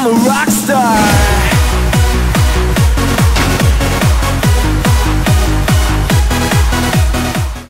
I'm a rock star.